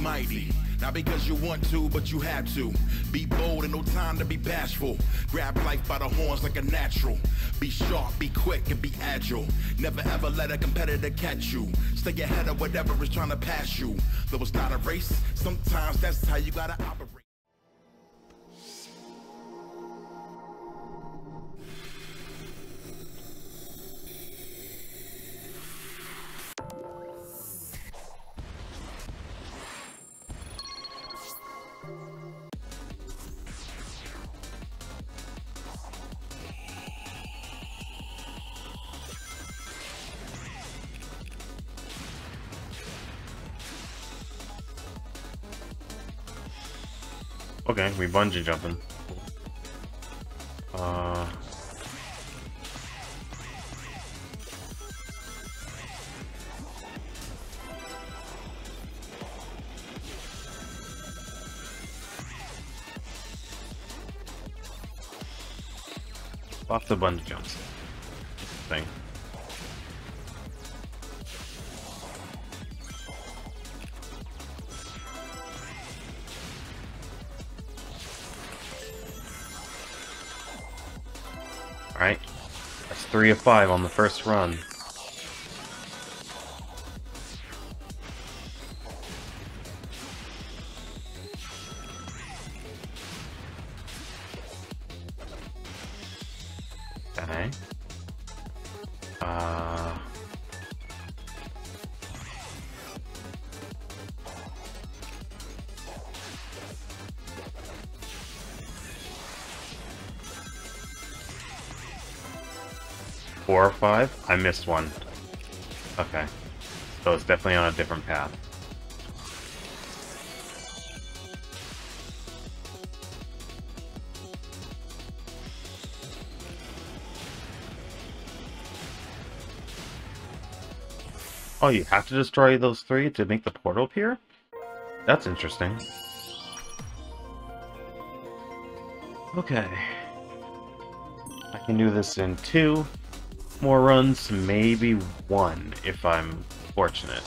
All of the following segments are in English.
mighty. Not because you want to, but you have to. Be bold and no time to be bashful. Grab life by the horns like a natural. Be sharp, be quick, and be agile. Never ever let a competitor catch you. Stay ahead of whatever is trying to pass you. Though it's not a race, sometimes that's how you gotta operate. Okay, we bungee jumping. Uh... Off the bungee jumps. Thing. Alright. That's three of five on the first run. Missed one. Okay. So it's definitely on a different path. Oh, you have to destroy those three to make the portal appear? That's interesting. Okay. I can do this in two more runs, maybe one, if I'm fortunate.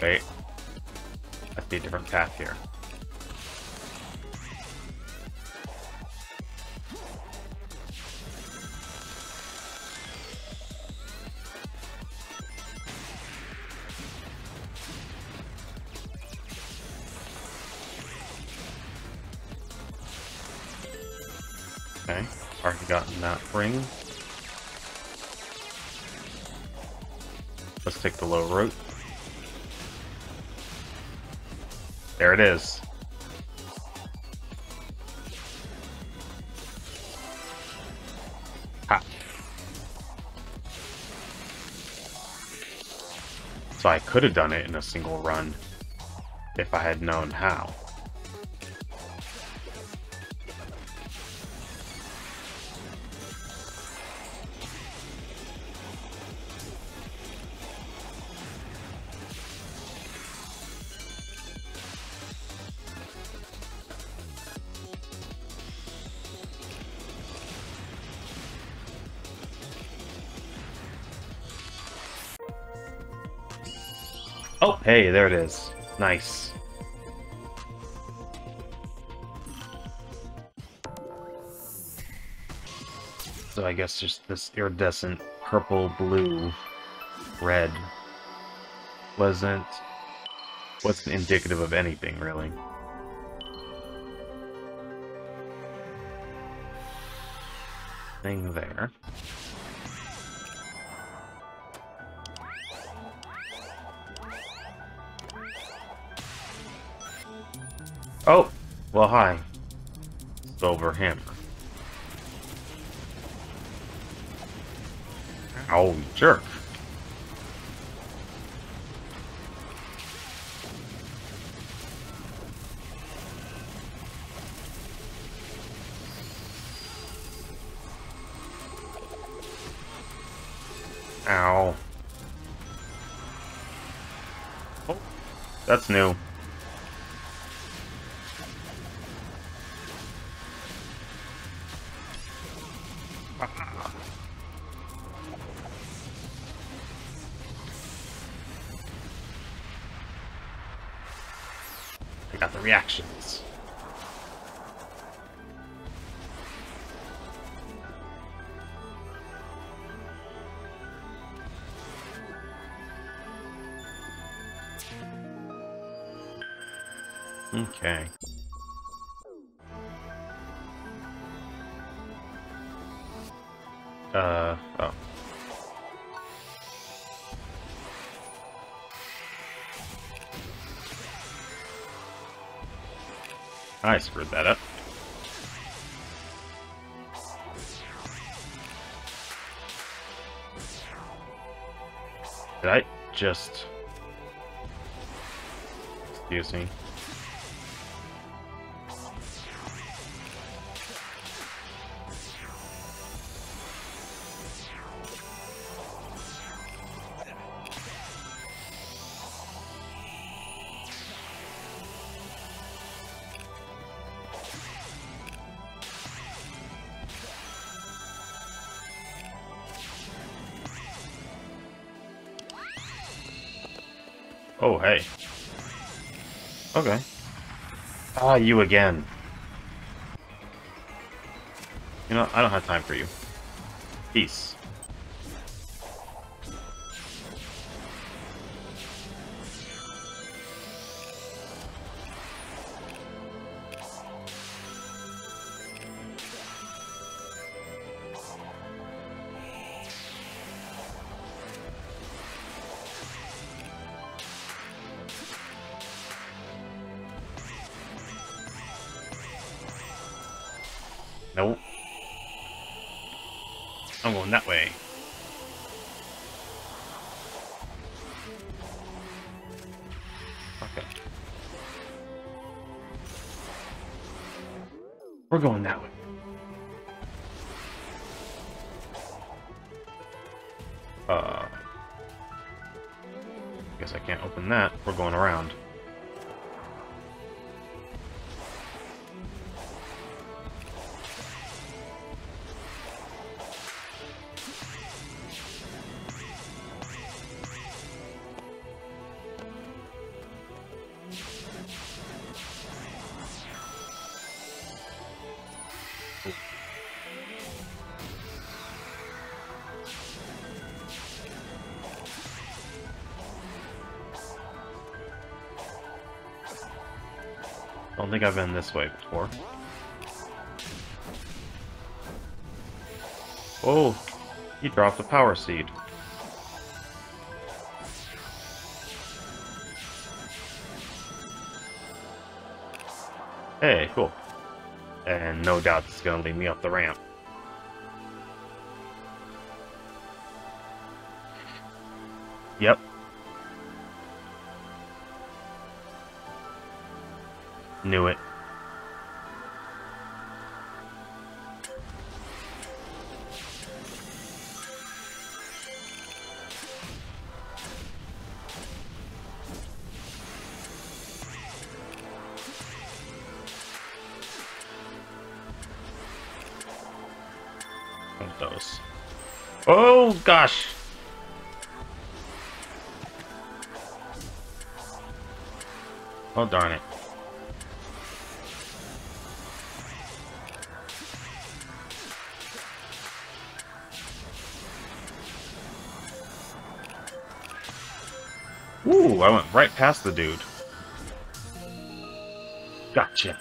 Wait. I see a different path here. Gotten that ring. Let's take the low route. There it is. Ha. So I could have done it in a single run if I had known how. Hey, there it is. Nice. So I guess just this iridescent purple, blue, red wasn't wasn't indicative of anything really. Thing there. Oh, well, hi. Silver hammer. Oh, jerk. Ow. Oh, that's new. Reactions. Okay. Uh, I screwed that up. Did I just... Excuse me. Oh, hey. Okay. Ah, you again. You know, I don't have time for you. Peace. I'm going that way. Okay. We're going that way. Uh... Guess I can't open that. We're going around. Think I've been this way before. Oh, he dropped a power seed. Hey, cool. And no doubt it's gonna lead me up the ramp. Yep. Knew it. Those. Oh gosh! Oh darn it. Ooh, I went right past the dude. Gotcha.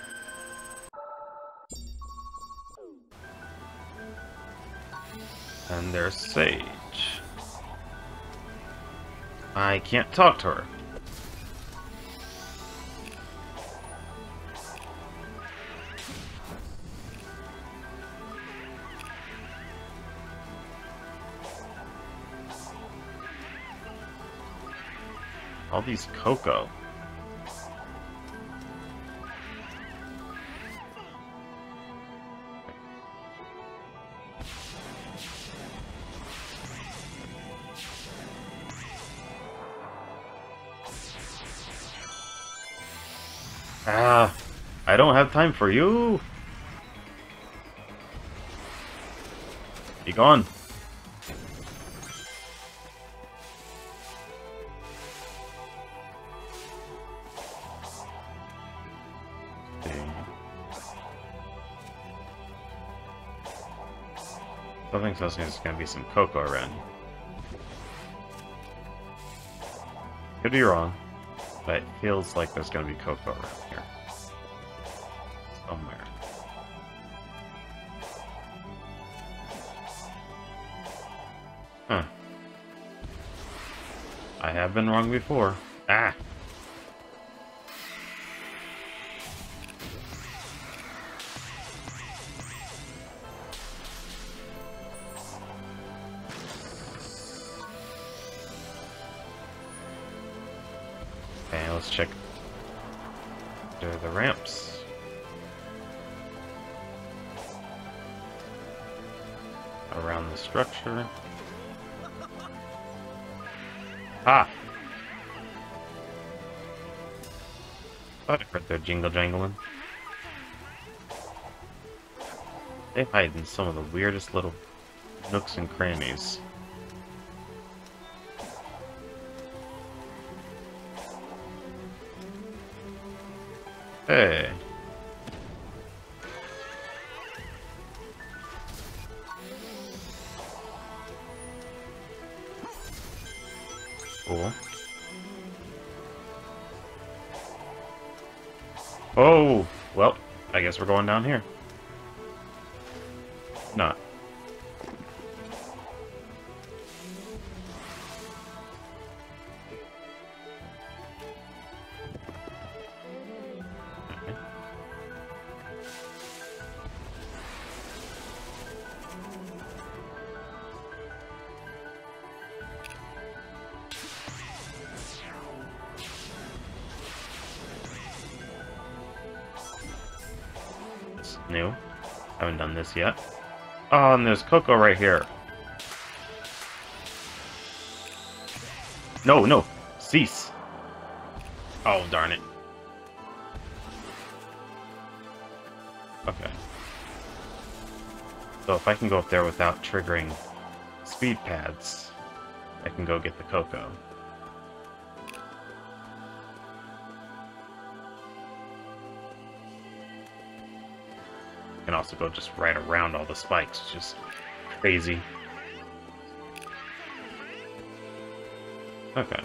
And there's Sage. I can't talk to her. All these Koco. Ah, I don't have time for you. Be gone. I think there's to be some Koco around. Could be wrong, but it feels like there's to be Koco around here. Somewhere. Huh. I have been wrong before. Ah! Structure. Ah! Thought I heard their jingle jangling. They hide in some of the weirdest little nooks and crannies. Hey. Guess we're going down here. New. Haven't done this yet. Oh, and there's Koco right here. No, no. Cease. Oh, darn it. Okay. So if I can go up there without triggering speed pads, I can go get the Koco. Can also go just right around all the spikes, which is crazy. Okay.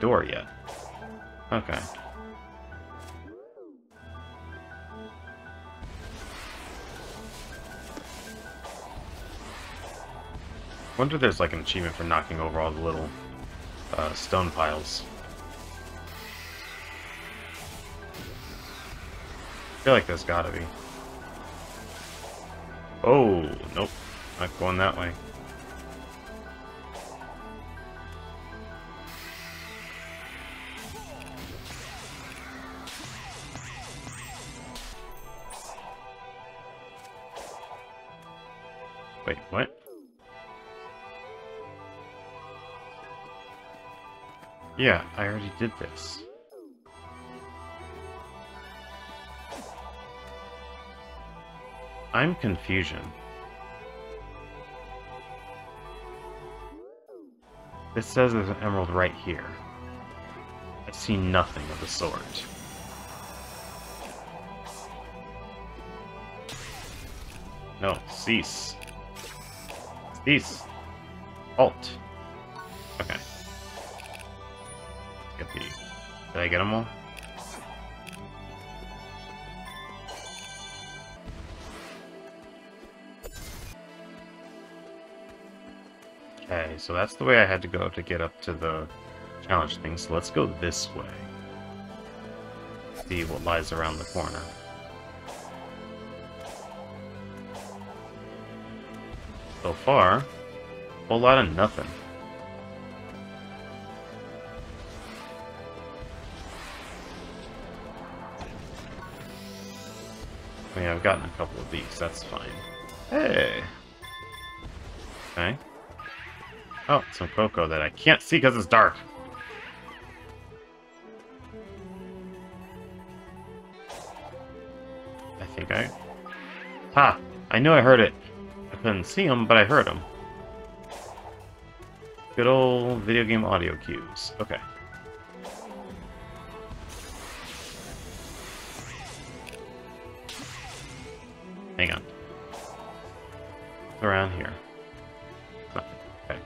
Door yet. Okay. wonder if there's like an achievement for knocking over all the little uh, stone piles. I feel like there's gotta be. Oh, nope. Not going that way. Yeah, I already did this. I'm confusion. This says there's an emerald right here. I see nothing of the sort. No, cease. Peace. Alt. Did I get them all? Okay, so that's the way I had to go to get up to the challenge thing, so let's go this way. See what lies around the corner. So far, a whole lot of nothing. Mean, I've gotten a couple of these, that's fine. Hey! Okay. Oh, some Koco that I can't see because it's dark. I think I... Ha! I knew I heard it. I couldn't see him, but I heard him. Good old video game audio cues. Okay. Around here. Oh, okay.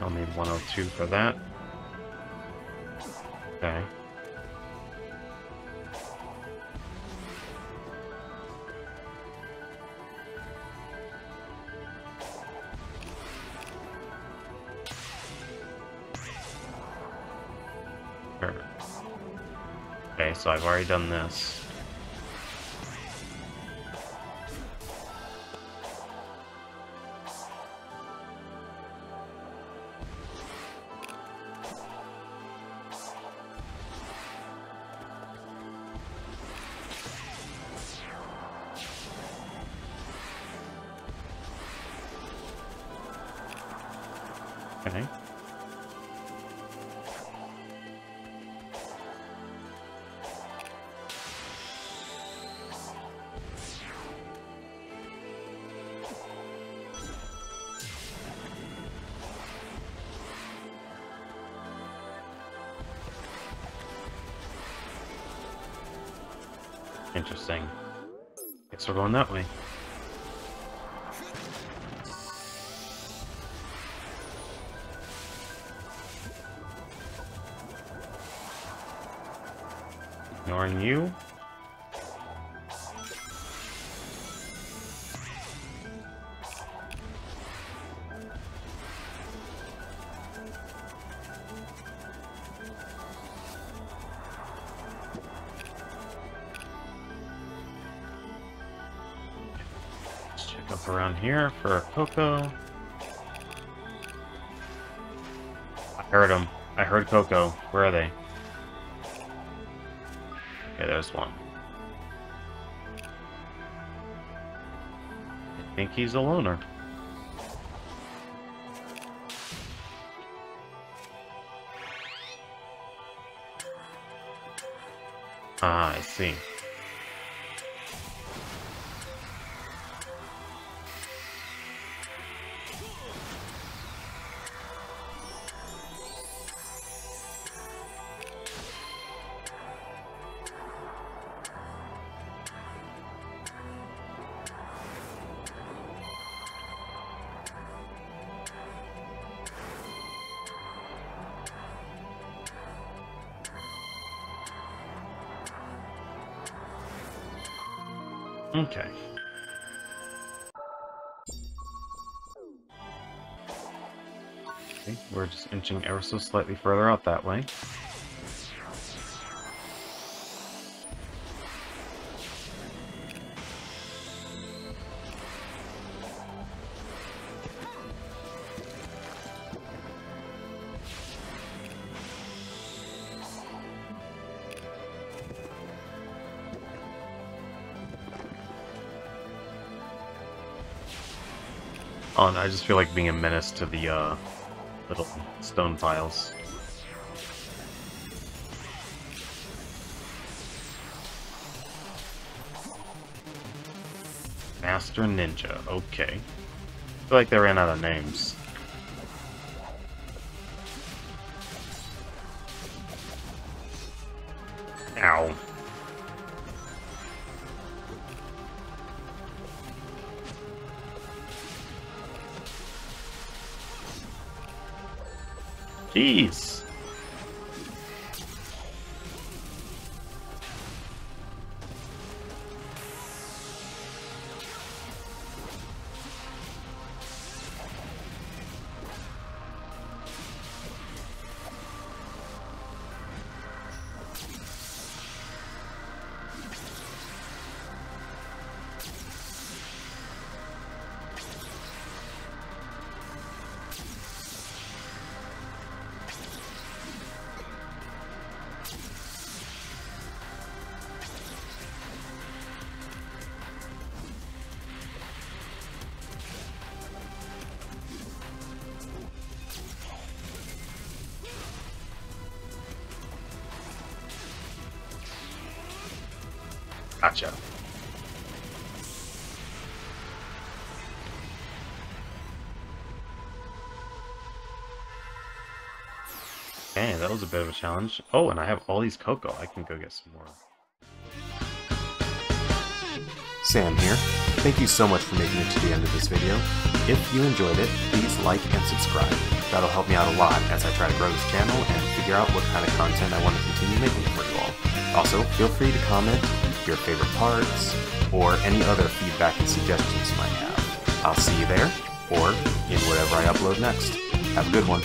I'll need 102 for that. Okay. So I've already done this. Okay. Interesting. Guess we're going that way. Ignoring you. Up around here for a Koco. I heard them. I heard Koco. Where are they? Okay, there's one. I think he's a loner. Ah, I see. We're just inching ever so slightly further out that way. Oh, I just feel like being a menace to the uh, little stone piles. Master Ninja, okay. I feel like they ran out of names. Gotcha. Okay, that was a bit of a challenge. Oh, and I have all these Koco. I can go get some more. Sam here. Thank you so much for making it to the end of this video. If you enjoyed it, please like and subscribe. That'll help me out a lot as I try to grow this channel and figure out what kind of content I want to continue making for you all. Also, feel free to comment your favorite parts or any other feedback and suggestions you might have. I'll see you there or in whatever I upload next. Have a good one.